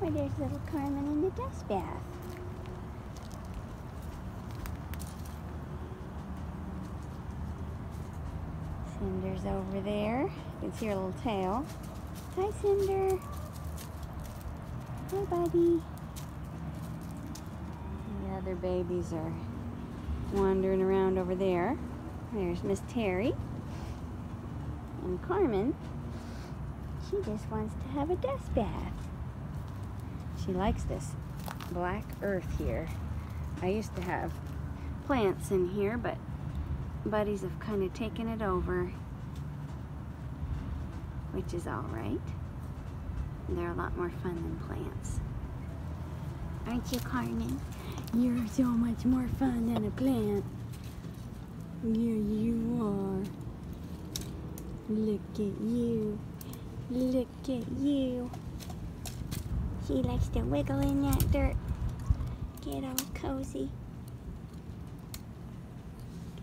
Why, there's little Carmen in the dust bath. Cinder's over there. You can see her little tail. Hi, Cinder. Hi, buddy. The other babies are wandering around over there. There's Miss Terry. And Carmen, she just wants to have a dust bath. She likes this black earth here. I used to have plants in here, but buddies have kind of taken it over, which is all right. They're a lot more fun than plants. Aren't you, Carmen? You're so much more fun than a plant. Yeah, you are. Look at you. Look at you. She likes to wiggle in that dirt. Get all cozy.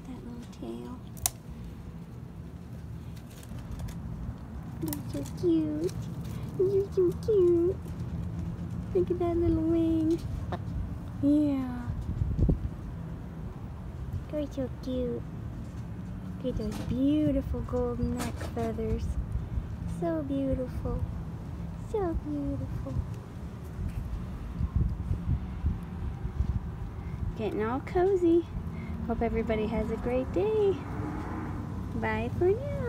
That little tail. You're so cute. You're so cute. Look at that little wing. Yeah. You're so cute. Look at those beautiful golden neck feathers. So beautiful. So beautiful. Getting all cozy. Hope everybody has a great day. Bye for now.